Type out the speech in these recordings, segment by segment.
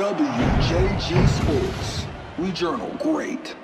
WJG Sports. We journal great.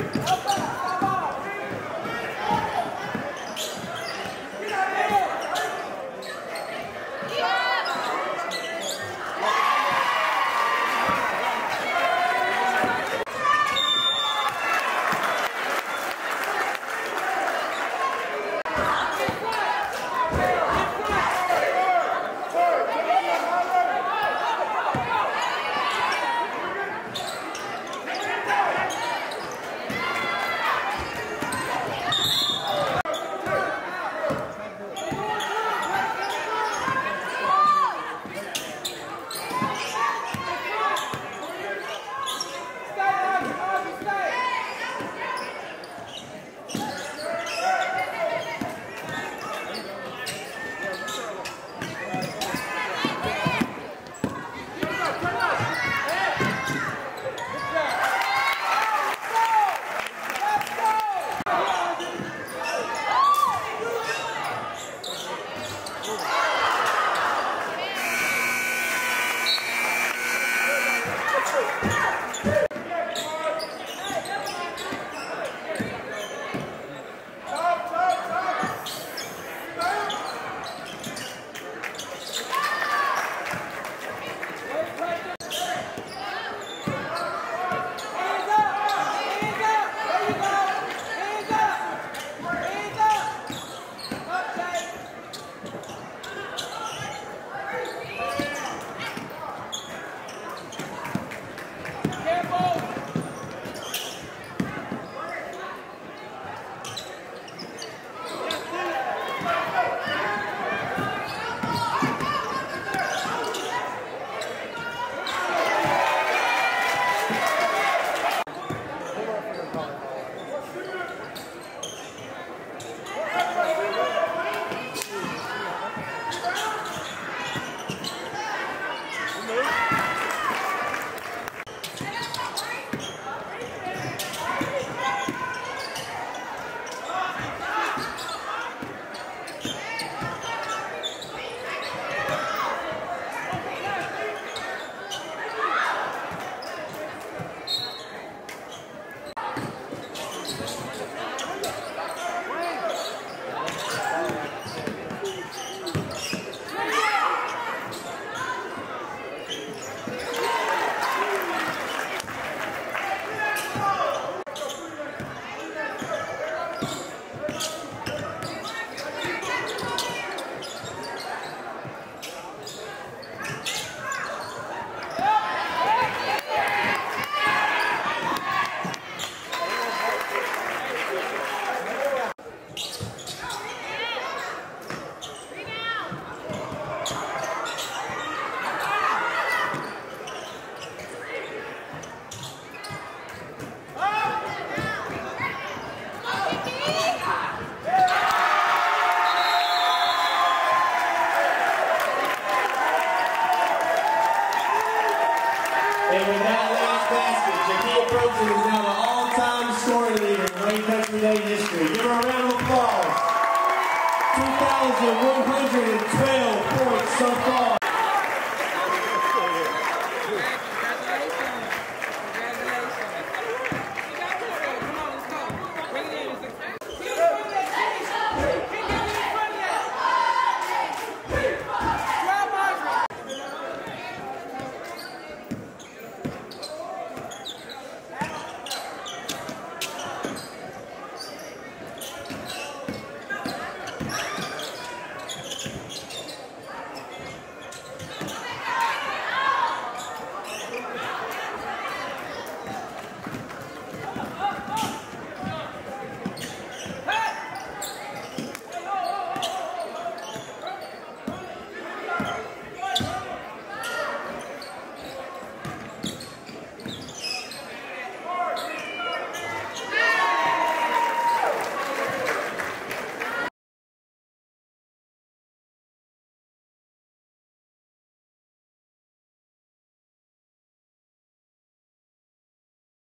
Help us!